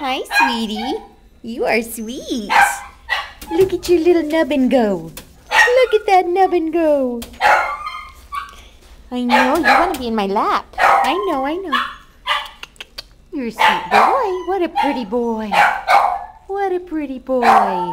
Hi, sweetie. You are sweet. Look at your little nub and go. Look at that nub and go. I know, you want to be in my lap. I know, I know. You're a sweet boy. What a pretty boy. What a pretty boy.